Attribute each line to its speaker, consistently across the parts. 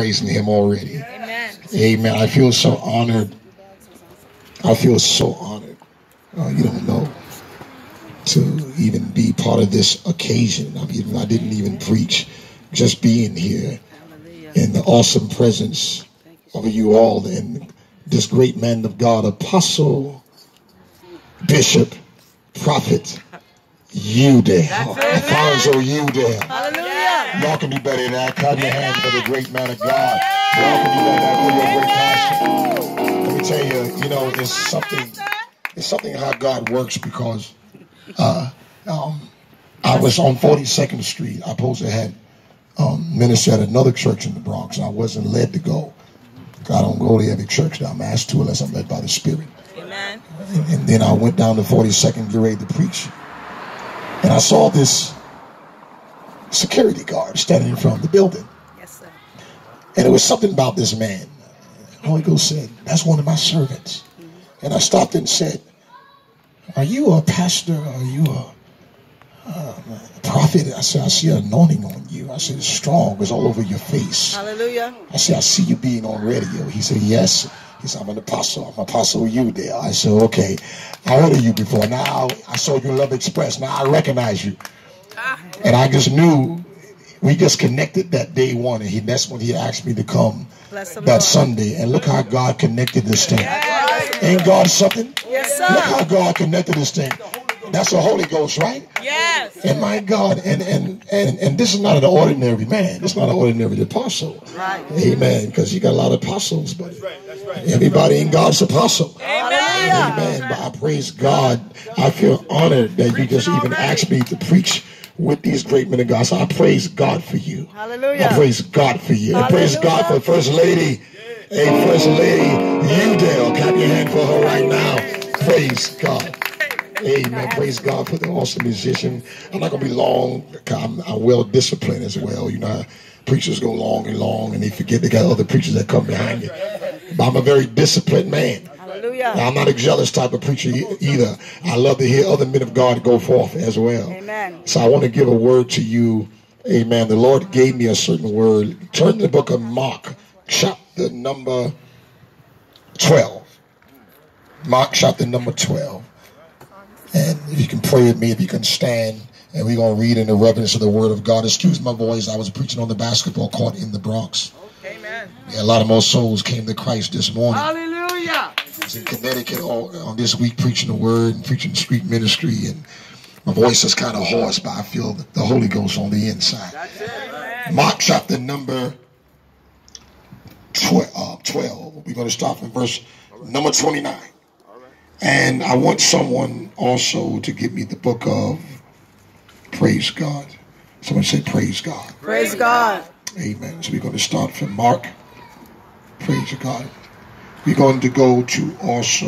Speaker 1: praising him already.
Speaker 2: Amen.
Speaker 1: Amen. I feel so honored. I feel so honored. Uh, you don't know to even be part of this occasion. I mean, I didn't even preach. Just being here in the awesome presence of you all and this great man of God, apostle, bishop, prophet, Udell, Alfonzo Udell.
Speaker 2: Hallelujah.
Speaker 1: Y'all can do better than that. Clap your hands for the great man of God. Y'all can do better than that your great passion. Let me tell you, you know, it's something. It's something how God works because uh, um, I was on 42nd Street. I supposed to had um, ministered at another church in the Bronx, I wasn't led to go. I don't go to every church that I'm asked to unless I'm led by the Spirit.
Speaker 2: Amen.
Speaker 1: And, and then I went down to 42nd, get ready to preach. And I saw this security guard standing in front of the building.
Speaker 2: Yes, sir.
Speaker 1: And it was something about this man. Holy Ghost said, That's one of my servants. And I stopped and said, Are you a pastor? Are you a, uh, prophet? I said, I see an anointing on you. I said, It's strong. It's all over your face.
Speaker 2: Hallelujah.
Speaker 1: I said, I see you being on radio. He said, Yes. He said, I'm an apostle. I'm apostle Udell. I said, Okay. I heard of you before. Now I saw you in Love Express. Now I recognize you. And I just knew we just connected that day one. And he, that's when he asked me to come
Speaker 2: Bless
Speaker 1: that
Speaker 2: Lord.
Speaker 1: Sunday. And look how God connected this thing. Ain't God something?
Speaker 2: Yes,
Speaker 1: Look how God connected this thing. That's the Holy Ghost, right?
Speaker 2: Yes.
Speaker 1: And my God, and and and and this is not an ordinary man. It's not an ordinary apostle.
Speaker 2: Right.
Speaker 1: Amen. Because you got a lot of apostles, but everybody in God's apostle.
Speaker 2: Hallelujah.
Speaker 1: Amen. But I praise God. I feel honored that you just even asked me to preach with these great men of God. So I praise God for you.
Speaker 2: Hallelujah.
Speaker 1: I praise God for you. I praise God for First Lady. Hey, First Lady Udell. Clap your hand for her right now. Praise God. Amen. Praise God for the awesome musician. I'm not going to be long. I'm, I'm well disciplined as well. You know, preachers go long and long and they forget they got other preachers that come behind you. But I'm a very disciplined man.
Speaker 2: Hallelujah.
Speaker 1: Now, I'm not a jealous type of preacher either. I love to hear other men of God go forth as well.
Speaker 2: Amen.
Speaker 1: So I want to give a word to you. Amen. The Lord gave me a certain word. Turn to the book of Mark, chapter number 12. Mark, chapter number 12. And if you can pray with me, if you can stand, and we're going to read in the reverence of the word of God. Excuse my voice. I was preaching on the basketball court in the Bronx.
Speaker 2: Amen.
Speaker 1: Yeah, a lot of more souls came to Christ this morning.
Speaker 2: Hallelujah.
Speaker 1: I was in Connecticut all, on this week preaching the word and preaching street ministry, and my voice is kind of hoarse, but I feel the Holy Ghost on the inside. Mark chapter number 12. Uh, 12. We're going to start from verse number 29. And I want someone also to give me the book of Praise God. Someone say, Praise God.
Speaker 2: Praise God.
Speaker 1: Amen. So we're going to start from Mark. Praise God. We're going to go to also.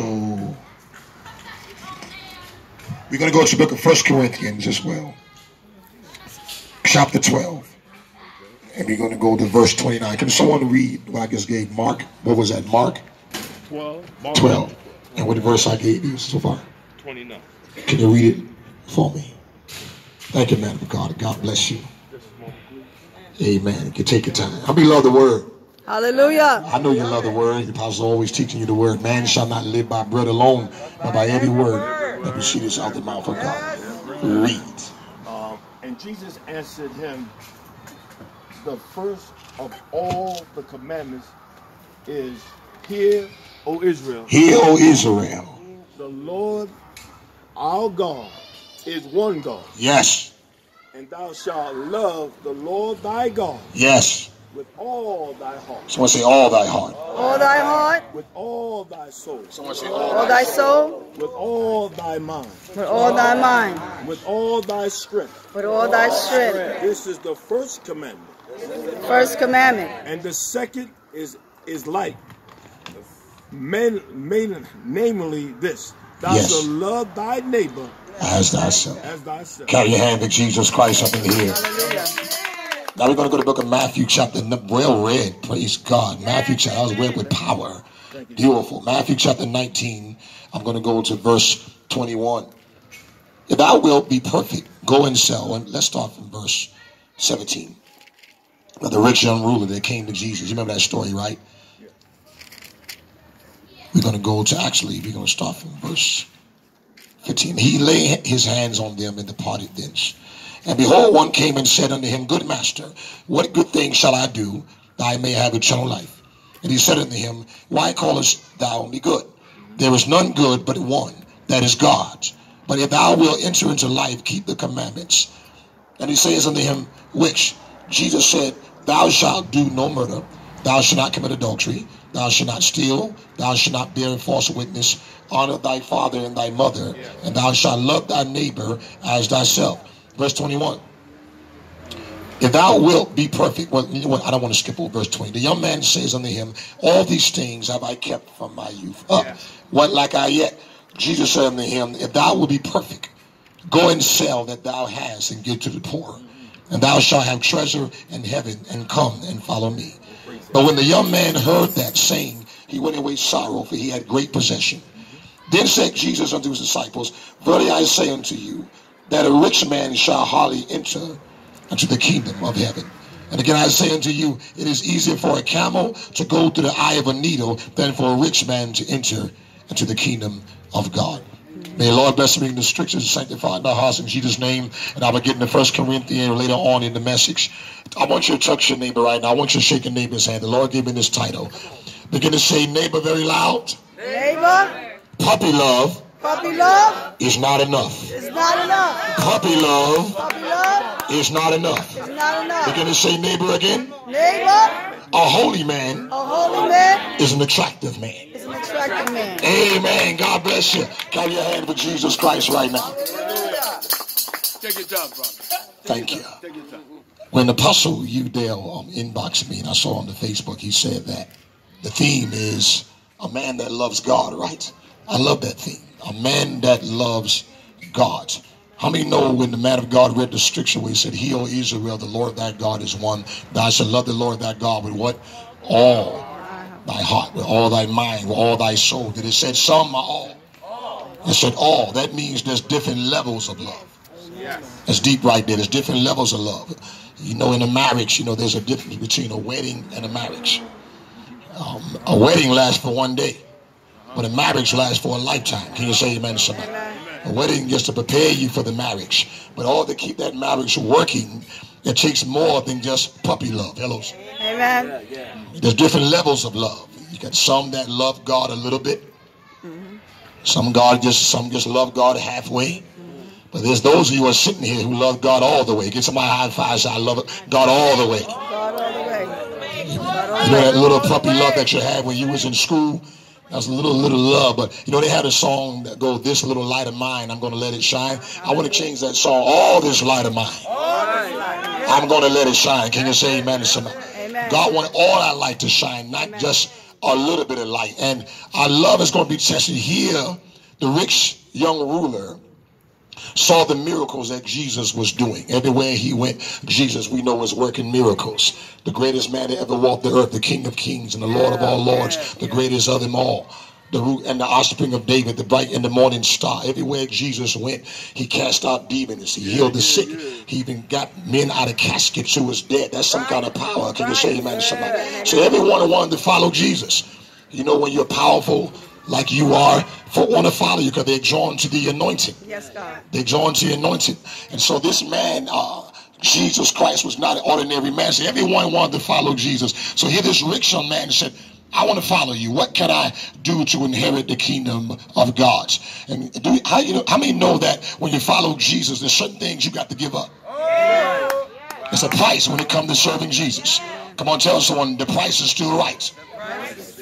Speaker 1: We're going to go to the book of First Corinthians as well, chapter 12. And we're going to go to verse 29. Can someone read what I just gave Mark? What was that? Mark
Speaker 3: 12, Mark
Speaker 1: 12. And what verse I gave you so far?
Speaker 3: 29.
Speaker 1: Can you read it for me? Thank you, man of God. God bless you. Amen. You can take your time. How many love the word?
Speaker 2: Hallelujah.
Speaker 1: I know you love the word. The apostle always teaching you the word. Man shall not live by bread alone, but by every word that proceeds out of the mouth of God. Read.
Speaker 3: Um, and Jesus answered him, The first of all the commandments is, Hear, O Israel,
Speaker 1: Hear, O Israel.
Speaker 3: the Lord our God is one God,
Speaker 1: Yes,
Speaker 3: and thou shalt love the Lord thy God
Speaker 1: yes.
Speaker 3: With all thy heart,
Speaker 1: Someone say all thy heart.
Speaker 2: All thy heart,
Speaker 3: with all thy soul,
Speaker 1: Someone say all
Speaker 2: all thy soul,
Speaker 3: with all thy mind,
Speaker 2: with all thy mind,
Speaker 3: with all thy strength.
Speaker 2: with all thy strength.
Speaker 3: This is the first commandment.
Speaker 2: First commandment.
Speaker 3: And the second is is like men, men, namely this: Thou
Speaker 1: Yes.
Speaker 3: shalt love thy neighbor
Speaker 1: as thyself.
Speaker 3: as thyself.
Speaker 1: Carry your hand to Jesus Christ up in here.
Speaker 2: Hallelujah.
Speaker 1: Now we're going to go to the book of Matthew, chapter well read. Praise God. Matthew chapter, I was read with power. Beautiful. Matthew chapter 19. I'm going to go to verse 21. If thou wilt be perfect, go and sell. And let's start from verse 17. But the rich young ruler that came to Jesus. You remember that story, right? We're going to go to actually, we're going to start from verse 15. He laid his hands on them and departed thence. And behold, one came and said unto him, Good master, what good thing shall I do that I may have eternal life? And he said unto him, Why callest thou me good? There is none good but one, that is God. But if thou wilt enter into life, keep the commandments. And he says unto him, Which? Jesus said, Thou shalt do no murder, thou shalt not commit adultery, thou shalt not steal, thou shalt not bear false witness, honor thy father and thy mother, and thou shalt love thy neighbor as thyself. Verse 21. If thou wilt be perfect, well, I don't want to skip over verse 20. The young man says unto him, All these things have I kept from my youth up. Yeah. What like I yet? Jesus said unto him, If thou wilt be perfect, go and sell that thou hast and give to the poor, and thou shalt have treasure in heaven, and come and follow me. But when the young man heard that saying, he went away sorrow, for he had great possession. Then said Jesus unto his disciples, Verily I say unto you, that a rich man shall hardly enter into the kingdom of heaven. And again, I say unto you, it is easier for a camel to go through the eye of a needle than for a rich man to enter into the kingdom of God. May the Lord bless me in the scriptures and sanctify in our hearts in Jesus' name. And I will get into First Corinthians later on in the message. I want you to touch your neighbor right now. I want you to shake your neighbor's hand. The Lord gave me this title. Begin to say neighbor very loud.
Speaker 2: Neighbor.
Speaker 1: Puppy love.
Speaker 2: Puppy love
Speaker 1: is not enough.
Speaker 2: It's not enough.
Speaker 1: Puppy love,
Speaker 2: Puppy love
Speaker 1: is not enough.
Speaker 2: It's not enough.
Speaker 1: Begin to say neighbor again.
Speaker 2: Neighbor.
Speaker 1: A holy man.
Speaker 2: A holy man
Speaker 1: is an attractive man.
Speaker 2: Is an attractive man.
Speaker 1: Amen. God bless you. Clap your hand for Jesus Christ right now.
Speaker 3: Take your time, brother.
Speaker 1: Thank you. When Apostle Udell um, inboxed me and I saw on the Facebook, he said that the theme is a man that loves God, right? I love that theme a man that loves God. How many know when the man of God read the scripture where he said, Heal Israel, the Lord thy God is one. Thou shalt love the Lord thy God with what? All thy heart, with all thy mind, with all thy soul. Did it said some or all? It said all. That means there's different levels of love. It's deep right there. There's different levels of love. You know, in a marriage, you know, there's a difference between a wedding and a marriage. Um, a wedding lasts for one day. But a marriage lasts for a lifetime. Can you say amen to somebody? A wedding just to prepare you for the marriage. But all to keep that marriage working, it takes more than just puppy love. Hello.
Speaker 2: Amen.
Speaker 1: There's different levels of love. You got some that love God a little bit. Mm-hmm. Some God just some just love God halfway. Mm-hmm. But there's those of you who are sitting here who love God all the way. Get somebody high five say I love God all the way.
Speaker 2: God all the way.
Speaker 1: You know that little puppy love that you had when you was in school? That's a little, little love. But you know, they had a song that goes, This little light of mine, I'm going to let it shine. I want to change that song, All this light of mine. I'm going to let it shine. Can you say amen to somebody? God wanted all our light to shine, not just a little bit of light. And our love is going to be tested here. The rich young ruler saw the miracles that Jesus was doing. Everywhere he went, Jesus, we know, was working miracles. The greatest man that ever walked the earth, the King of kings and the Lord of all lords, the greatest of them all. The root and the offspring of David, the bright and the morning star. Everywhere Jesus went, he cast out demons. He healed the sick. He even got men out of caskets who was dead. That's some kind of power. Can you say amen to somebody? So everyone wanted to follow Jesus. You know, when you're powerful, like you are for want to follow you because they're drawn to the anointing.
Speaker 2: Yes, God.
Speaker 1: They're drawn to the anointing. And so this man, uh, Jesus Christ was not an ordinary man. So everyone wanted to follow Jesus. So here this rich young man said, I want to follow you. What can I do to inherit the kingdom of God? And do how, you know, how many know that when you follow Jesus, there's certain things you got to give up? It's a price when it comes to serving Jesus. Come on, tell someone the price is still right.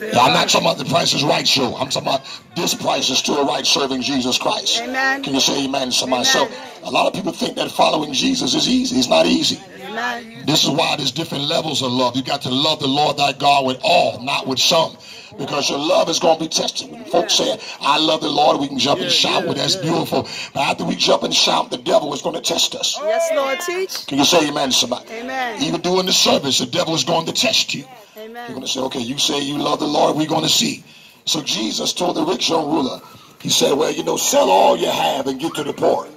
Speaker 1: Yeah, I'm not talking about the price is right show. I'm talking about this price is still right serving Jesus Christ.
Speaker 2: Amen.
Speaker 1: Can you say amen to somebody? So a lot of people think that following Jesus is easy. It's not easy.
Speaker 2: Amen.
Speaker 1: This is why there's different levels of love. You got to love the Lord thy God with all, not with some. Because your love is going to be tested. When folks say, I love the Lord, we can jump and shout. Well, that's beautiful. But after we jump and shout, the devil is going to test us.
Speaker 2: Yes, Lord, teach.
Speaker 1: Can you say amen to somebody?
Speaker 2: Amen.
Speaker 1: Even during the service, the devil is going to test you.
Speaker 2: Amen.
Speaker 1: You're going to say, okay, you say you love the Lord, we're going to see. So Jesus told the rich young ruler, he said, well, you know, sell all you have and give to the poor.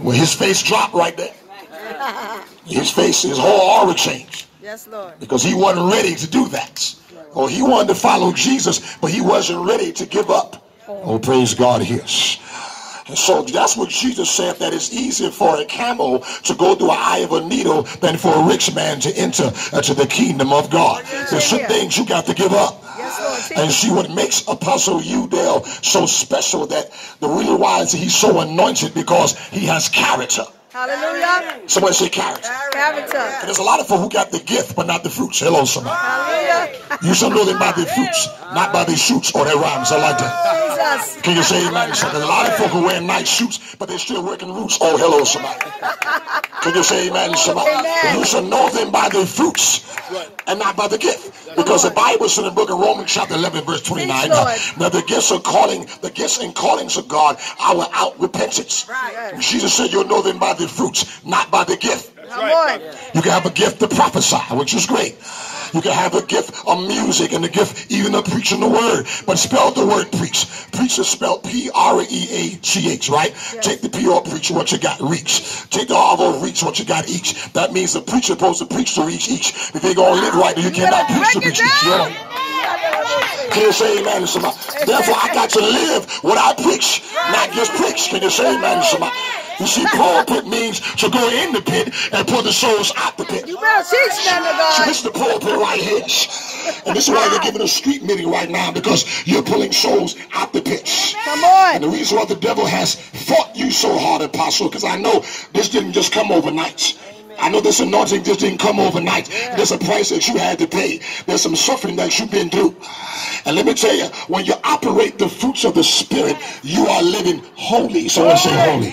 Speaker 1: Well, his face dropped right there. His face, his whole aura changed
Speaker 2: Yes, Lord.
Speaker 1: because he wasn't ready to do that. Or he wanted to follow Jesus, but he wasn't ready to give up. Oh, praise God, yes. And so that's what Jesus said, that it's easier for a camel to go through an eye of a needle than for a rich man to enter into the kingdom of God. There's some things you got to give up. And see what makes Apostle Udell so special that the reason why is he's so anointed because he has character.
Speaker 2: Hallelujah.
Speaker 1: Somebody say character.
Speaker 2: Character.
Speaker 1: And there's a lot of people who got the gift but not the fruits. Hello, somebody.
Speaker 2: Hallelujah.
Speaker 1: You shall know them by their fruits, not by their shoots or their rhymes. I like that.
Speaker 2: Jesus.
Speaker 1: Can you say amen? So there's a lot of folk who wear nice suits, but they're still working roots. Oh, hello, somebody. Can you say amen? Somebody.
Speaker 2: Amen.
Speaker 1: You should know them by their fruits and not by the gift. Because the Bible said in the book of Romans chapter 11 verse 29
Speaker 2: Teach, Lord.
Speaker 1: that the gifts of calling, the gifts and callings of God are without repentance.
Speaker 2: Right.
Speaker 1: Jesus said you'll know them by the fruits, not by the gift.
Speaker 2: On.
Speaker 1: You can have a gift to prophesy, which is great. You can have a gift of music and a gift even of preaching the word. But spell the word preach. Preach is spelled P-R-E-A-C-H, right? Take the P off preach what you got, reach. Take the R off reach what you got, each. That means the preacher supposed to preach to reach each. If they going to live right, then you cannot preach to reach each.
Speaker 2: Down.
Speaker 1: Can you say amen to somebody? Therefore, I got to live what I preach, not just preach. Can you say amen to somebody? You see, pulpit means to go in the pit and pull the souls out the pit.
Speaker 2: You better teach them to
Speaker 1: So
Speaker 2: God.
Speaker 1: this is the pulpit right here. And this is why you're giving a street meeting right now because you're pulling souls out the pits.
Speaker 2: Come on.
Speaker 1: And the reason why the devil has fought you so hard, Apostle, because I know this didn't just come overnight. I know this anointing just didn't come overnight. There's a price that you had to pay. There's some suffering that you've been through. And let me tell you, when you operate the fruits of the Spirit, you are living holy. Someone say. Holy.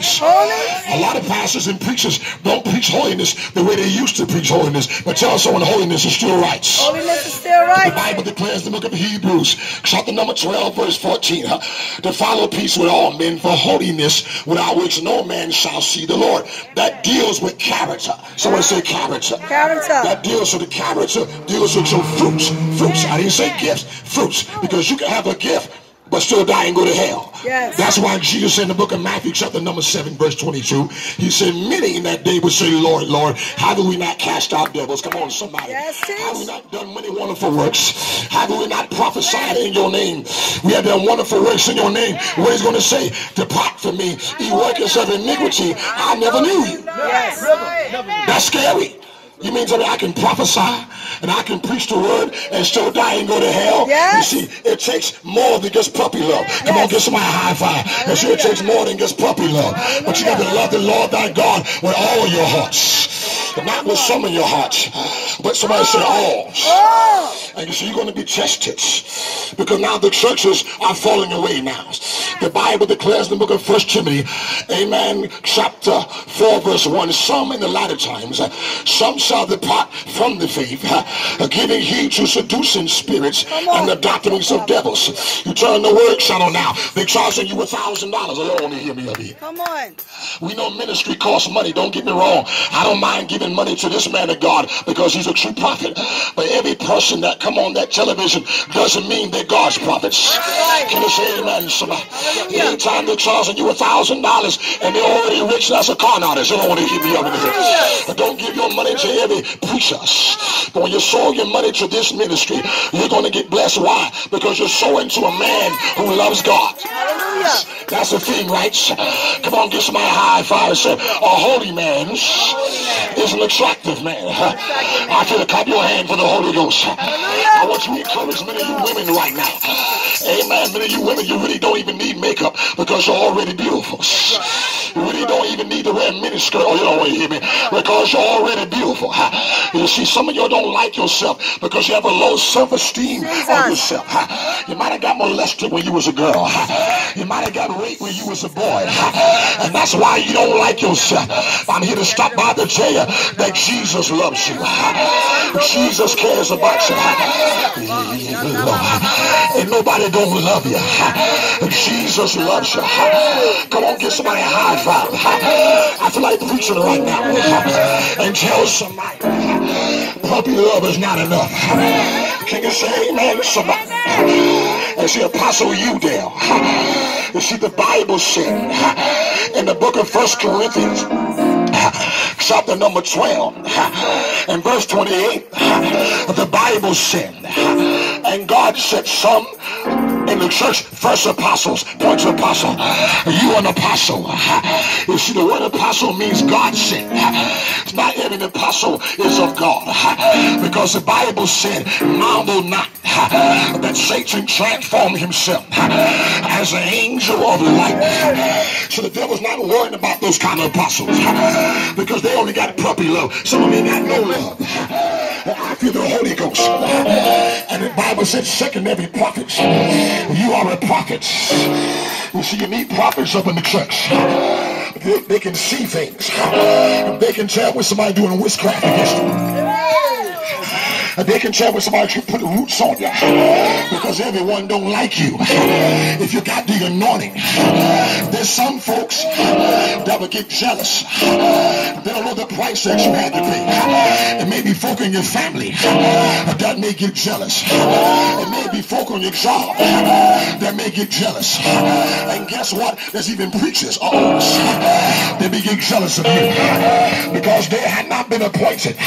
Speaker 1: A lot of pastors and preachers don't preach holiness the way they used to preach holiness. But tell someone holiness is still right.
Speaker 2: Holiness is still right. The.
Speaker 1: Bible declares the book of Hebrews, chapter number 12, verse 14, huh, to follow peace with all men for holiness, without which no man shall see the Lord. That deals with character. Someone say character.
Speaker 2: Character.
Speaker 1: That deals with the character, deals with your fruits. Fruits. I didn't say gifts, fruits. Because you can have a gift, but still die and go to hell.
Speaker 2: Yes.
Speaker 1: That's why Jesus said in the book of Matthew, chapter number 7, verse 22, he said, Many in that day would say, Lord, Lord, have we not cast out devils? Come on, somebody.
Speaker 2: Yes, sis.
Speaker 1: Have we not done many wonderful works? Have we not prophesied in your name? We have done wonderful works in your name. What he's going to say, Depart from me, ye workers of iniquity. I never knew you.
Speaker 2: Yes.
Speaker 1: That's scary. You mean tell me I can prophesy and I can preach the word and still die and go to hell?
Speaker 2: Yes.
Speaker 1: You see, it takes more than just puppy love. Come on,
Speaker 2: Yes.
Speaker 1: give somebody a high five. And see, it takes more than just puppy love. But you got to love the Lord thy God with all your hearts. Not with some of your hearts. But somebody said all.
Speaker 2: Oh.
Speaker 1: And you see, you're going to be tested. Because now the churches are falling away now. The Bible declares in the book of First Timothy, amen, chapter 4, verse 1, some in the latter times, some shall depart from the faith, giving heed to seducing spirits and the doctrines of devils. You turn the word channel now. They're charging you a thousand dollars. I don't want to hear me up here.
Speaker 2: Come on.
Speaker 1: We know ministry costs money. Don't get me wrong. I don't mind giving money to this man of God because he's a true prophet. But every person that come on that television doesn't mean they're God's prophets. Can you say amen, somebody? Anytime they're charging you a thousand dollars and they're already rich, that's a con artist. You don't want to keep me up in here. But don't give your money to every preacher. But when you sow your money to this ministry, you're going to get blessed. Why? Because you're sowing to a man who loves God.
Speaker 2: Hallelujah.
Speaker 1: That's the thing, right? Come on, somebody a high five say, a holy man is an attractive man. I feel to clap your hand for the Holy Ghost. I want you to encourage many of you women right now. Amen. Many of you women, you really don't even need makeup because you're already beautiful. You really don't even need to wear a miniskirt. Oh, you don't want to hear me. Because you're already beautiful. You see, some of you don't like yourself because you have a low self-esteem of yourself. You might have got molested when you was a girl. You might have got raped when you was a boy. And that's why you don't like yourself. I'm here to stop by to tell you that Jesus loves you. Jesus cares about you. And nobody don't love you. Jesus loves you. Come on, get somebody high. I feel like preaching right now. And tell somebody, puppy love is not enough. Can you say amen, somebody? And see, Apostle Udell. You see, the Bible said in the book of First Corinthians, chapter number 12 and verse 28, the Bible said, and God said some in the church, first apostles, point apostle. You an apostle. You see, the word apostle means God sent. Not every apostle is of God. Because the Bible said, marvel not that Satan transformed himself as an angel of light. So the devil's not worrying about those kind of apostles because they only got puppy love. Some of them got no love. Feel the Holy Ghost. And the Bible second every prophet. You are a prophet. You see, you need prophets up in the church. They, they can see things. They can tell when somebody doing witchcraft against them. They can tell when somebody can put roots on you because everyone don't like you. If you got the anointing, there's some folks that will get jealous. They don't know the price that you had to pay. It may be folk in your family that may get jealous. It may be folk on your job that may get jealous. And guess what? There's even preachers. Oh, they may get jealous of you because they had not been appointed,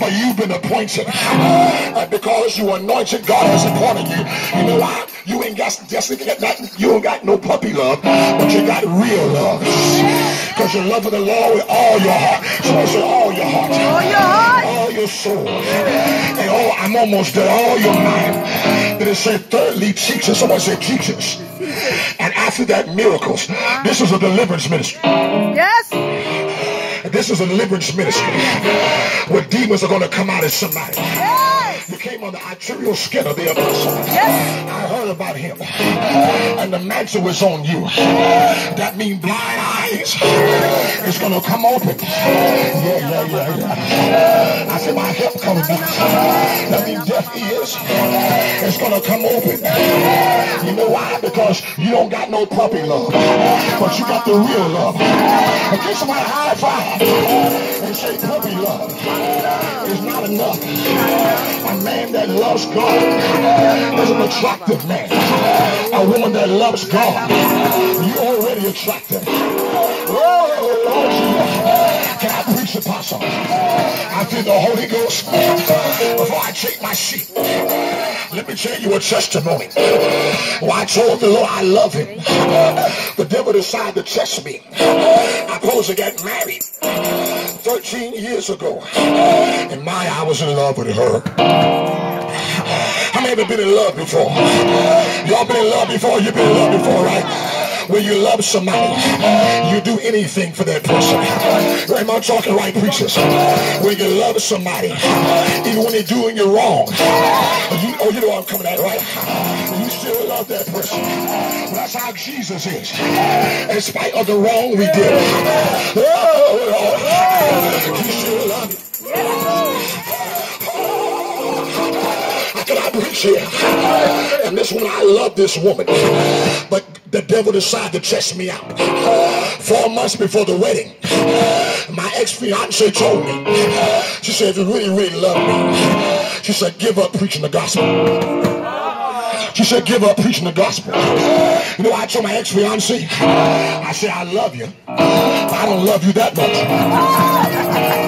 Speaker 1: but you've been appointed. And because you anointed, God has appointed you. You know why? You ain't got just not, you ain't got no puppy love, but you got real love. Because you love the Lord with all your heart. So all your heart.
Speaker 2: All your heart.
Speaker 1: All your soul. And all I'm almost there, all your mind. Then it said thirdly teachers. Someone said teachers. And after that miracles. This is a deliverance ministry.
Speaker 2: Yes.
Speaker 1: This is a deliverance ministry where demons are going to come out of somebody. You came on the arterial skin of the apostle.
Speaker 2: Yes.
Speaker 1: I heard about him. And the mantle was on you. That means blind eyes is going to come open. Yeah, yeah, yeah, yeah. I said, my help coming back. That means deaf ears is going to come open. You know why? Because you don't got no puppy love. But you got the real love. Okay, somebody high five and say puppy love is not enough. A man that loves God is an attractive man. A woman that loves God, you already attractive. Oh, Lord Jesus. Can I preach the apostle? I feel the Holy Ghost before I take my seat. Let me tell you a testimony. Well, I told the Lord I love him. The devil decided to test me. I supposed to get married 13 years ago. And my, I was in love with her. Ever been in love before? Y'all been in love before? You've been in love before, right? When you love somebody, you do anything for that person. Am I talking right, preachers? When you love somebody, even when they're doing you wrong, you, oh, you know I'm coming at, right? You still love that person. That's how Jesus is. In spite of the wrong we did. Oh, you still love it. And this one, I love this woman. But the devil decided to test me out. Four months before the wedding, my ex-fiance told me, she said, if you really, really love me, she said, give up preaching the gospel. She said, give up preaching the gospel. You know, I told my ex-fiance, I said, I love you, but I don't love you that much.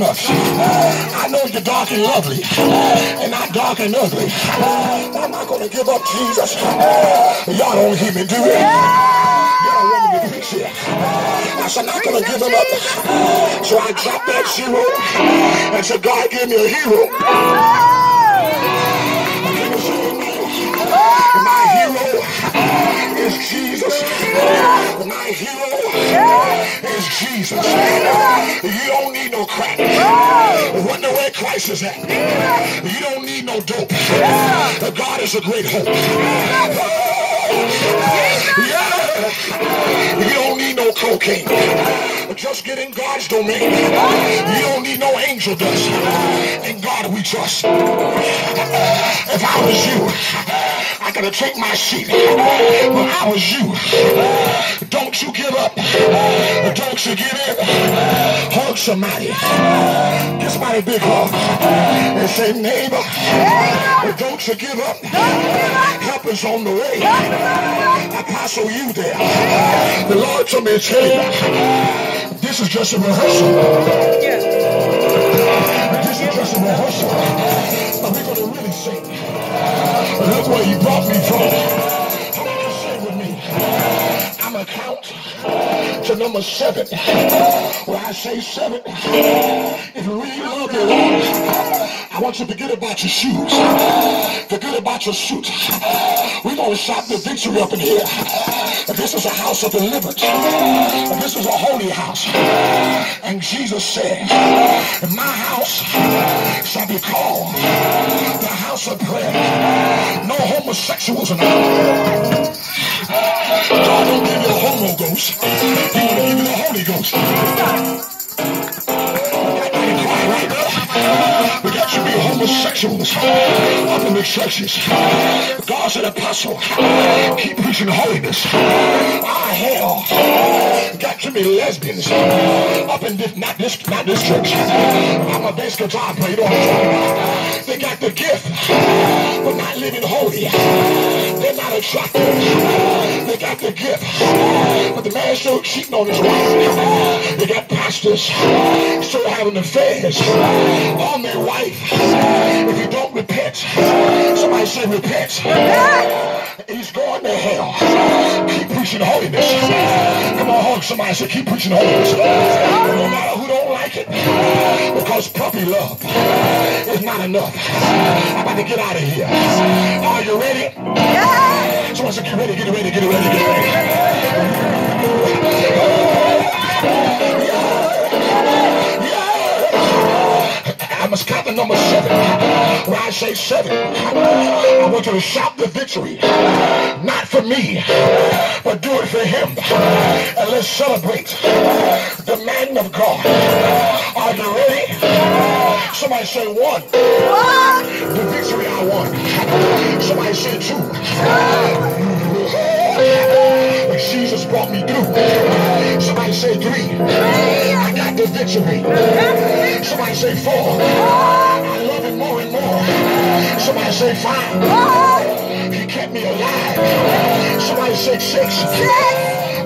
Speaker 1: That much. I know you're dark and lovely, and not dark and ugly. I'm not to give up Jesus. Y'all don't hear me do it. Y'all want me to preach it. I said, I'm not to give him up. So I dropped that zero and said, God, give me a hero. Is Jesus. My hero is Jesus. You don't need no crack. Wonder where Christ is at. You don't need no dope. God is a great hope. Yeah. You don't need no cocaine. Just get in God's domain. You don't need no angel dust. In God we trust. If I was you, I gotta take my seat. But I was you. Don't you give up. Don't you give in. Hug somebody. My Somebody big hug and say, neighbor, don't you give up.
Speaker 2: give up.
Speaker 1: Help is on the way.
Speaker 2: Way.
Speaker 1: Apostle, Udell. The Lord told me to tell you, this is just a rehearsal. This is just a rehearsal. Look where he brought me from. Come on sing with me. I'm a count to number seven. When I say seven, if you really love your Lord, I want you to forget about your shoes. Forget about your suit. We're going to shout the victory up in here. This is a house of deliverance. This is a holy house. And Jesus said, my house shall be called the house of prayer. No homosexuals it. God don't give you a homo ghost. He want to give you the Holy Ghost. We got you be homosexuals up in the churches. God said, Apostle, keep preaching holiness. Ah, hell. Got to be lesbians up in this, not this, not this church. I'm a bass guitar player. They got the gift, but not living holy. They're not attractive. They got the gift, but the man still cheating on his wife. They got pastors still having affairs on their wife. If you don't repent, somebody say repent. He's going to hell. Keep preaching holiness. Come on, hug somebody. Say, keep preaching holiness. No matter who don't like it, because puppy love is not enough. I'm about to get out of here. Are you ready?
Speaker 2: Yes.
Speaker 1: Someone say, get ready, get ready, get ready, get ready. Count the number seven. When I say seven, I want you to shout the victory. Not for me, but do it for him. And let's celebrate the man of God. Are you ready? Somebody say one.
Speaker 2: One,
Speaker 1: The victory I won. Somebody say two. Jesus brought me through. Somebody say three. I got the victory. Somebody say four. I love it more and more. Somebody say five. He kept me alive. Somebody say six.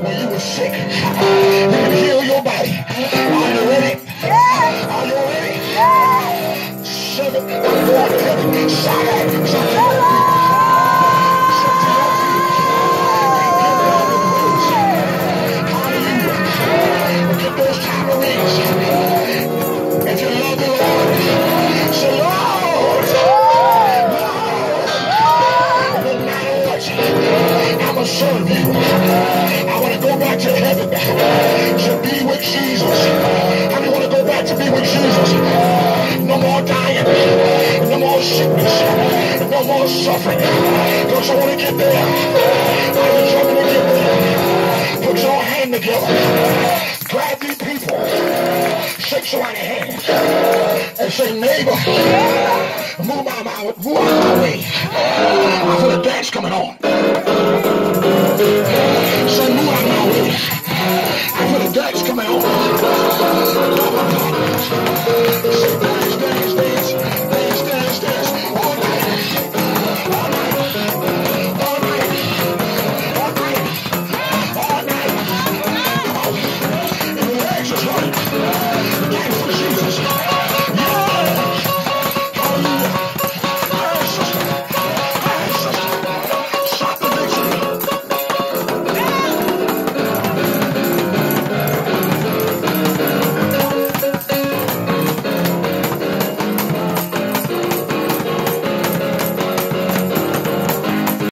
Speaker 1: When you were sick, he could heal your body. Are you ready? Are you ready? Seven. I'm going to heaven.